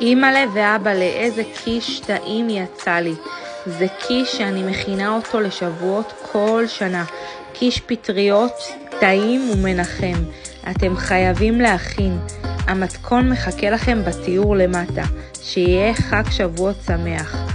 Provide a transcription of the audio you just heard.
אימא'לה ואבא'לה, איזה קיש טעים יצא לי. זה קיש שאני מכינה אותו לשבועות כל שנה. קיש פטריות טעים ומנחם. אתם חייבים להכין. המתכון מחכה לכם בתיאור למטה. שיהיה חג שבועות שמח.